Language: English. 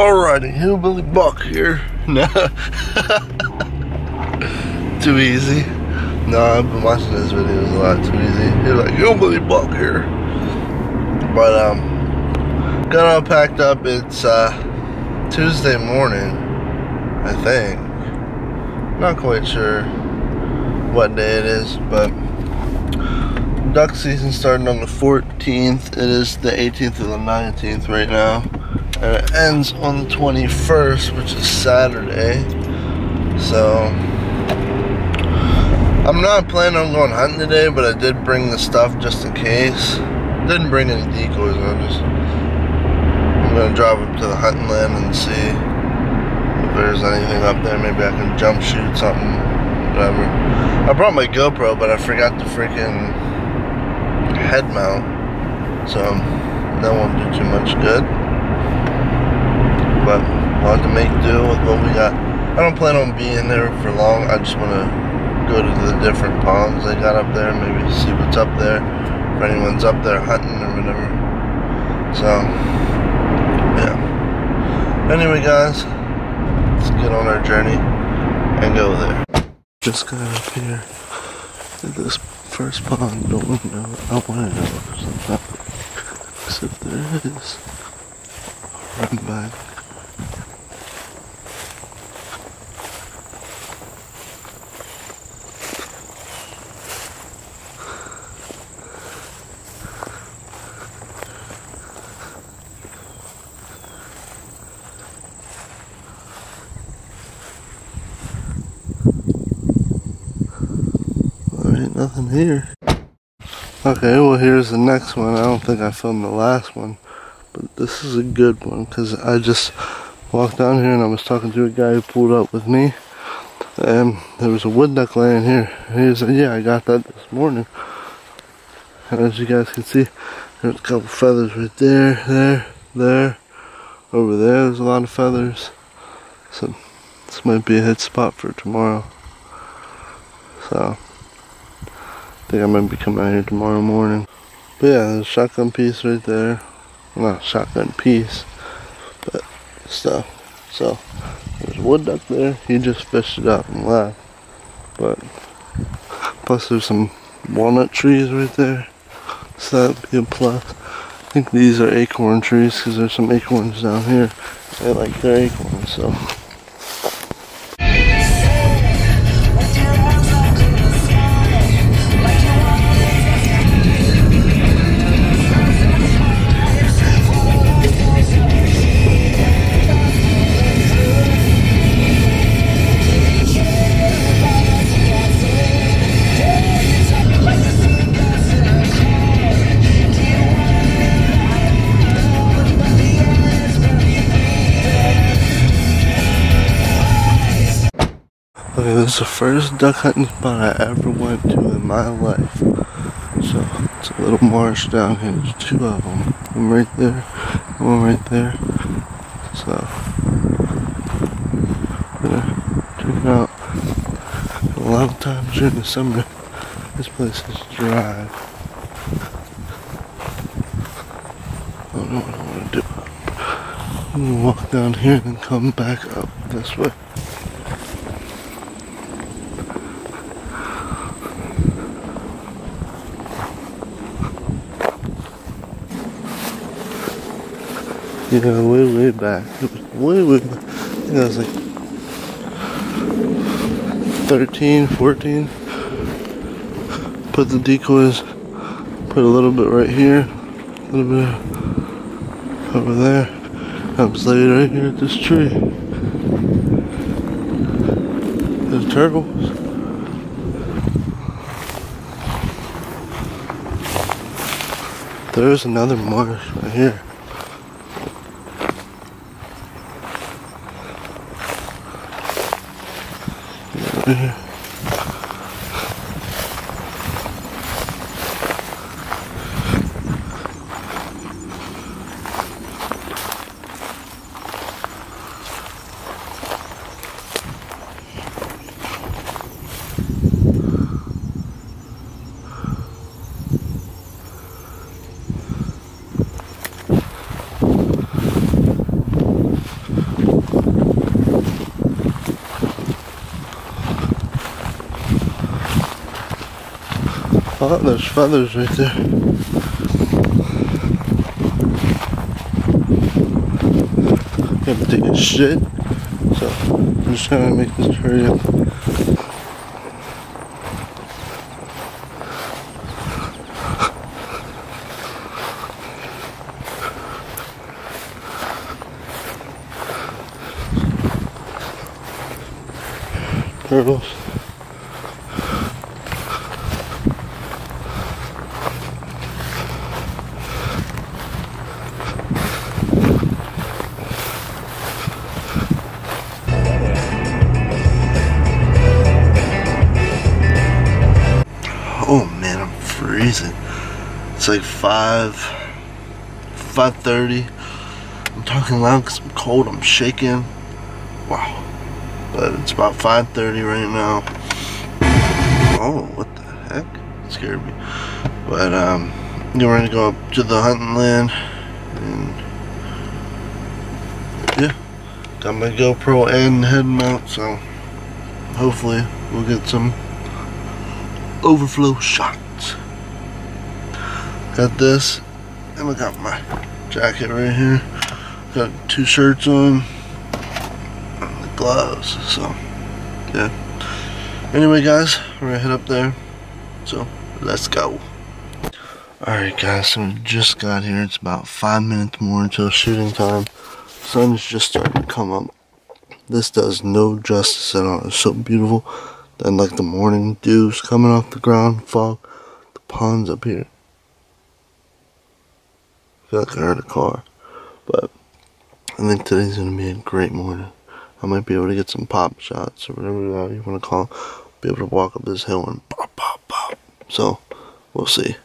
Alrighty, Hillbilly Buck here. Too easy. No, I've been watching this video a lot too easy. He's like, Hillbilly Buck here. But, um, got all packed up. It's, uh, Tuesday morning, I think. Not quite sure what day it is, but duck season starting on the 14th. It is the 18th or the 19th right now and it ends on the 21st which is Saturday. So I'm not planning on going hunting today but I did bring the stuff just in case. Didn't bring any decoys I'm just I'm gonna drive up to the hunting land and see if there's anything up there. Maybe I can jump shoot something whatever. I brought my GoPro but I forgot the freaking head mount. So that won't do too much good but we'll have to make do with what we got. I don't plan on being there for long. I just want to go to the different ponds they got up there, maybe see what's up there, if anyone's up there hunting or whatever. So, yeah. Anyway, guys, let's get on our journey and go there. Just got up here at this first pond. Don't know. I want to know if there's. Because if there is, run back. Nothing here. Okay, well here's the next one. I don't think I filmed the last one, but this is a good one because I just walked down here and I was talking to a guy who pulled up with me, and there was a wood duck laying here. And he said, "Yeah, I got that this morning." And as you guys can see, there's a couple feathers right there, there, there, over there. There's a lot of feathers, so this might be a hit spot for tomorrow. So think I might be coming out here tomorrow morning. But yeah, there's a shotgun piece right there. Well, not shotgun piece, but stuff. So, there's wood up there. He just fished it out and left. But, plus there's some walnut trees right there. So that'd be a plus. I think these are acorn trees because there's some acorns down here. I like their acorns, so. Is the first duck hunting spot I ever went to in my life. So, it's a little marsh down here. There's two of them. One right there, one right there. So, gonna check it out. A lot of times during the summer, this place is dry. I don't know what I want to do. I'm gonna walk down here and then come back up this way. Yeah, way, way back. It was way, way back. I think I was like 13, 14. Put the decoys, put a little bit right here, a little bit over there. I'm laid right here at this tree. There's turtles. There's another marsh right here. Mm-hmm. Oh, there's feathers right there. Gotta take shit. So I'm just to make this hurry up. Turtles. Like 5, 5.30. I'm talking loud because I'm cold, I'm shaking. Wow. But it's about 5.30 right now. Oh, what the heck? It scared me. But, um, we're ready to go up to the hunting land. And, yeah. Got my GoPro and head mount, so hopefully we'll get some overflow shots. Got this, and I got my jacket right here. Got two shirts on, and the gloves. So, yeah. Anyway, guys, we're gonna head up there. So, let's go. Alright, guys, so we just got here. It's about five minutes more until shooting time. Sun's just starting to come up. This does no justice at all. It's so beautiful. Then like the morning dew's coming off the ground, fog, the ponds up here. I feel like I heard a car. But I think today's gonna be a great morning. I might be able to get some pop shots or whatever you wanna call it. Be able to walk up this hill and pop pop pop. So we'll see.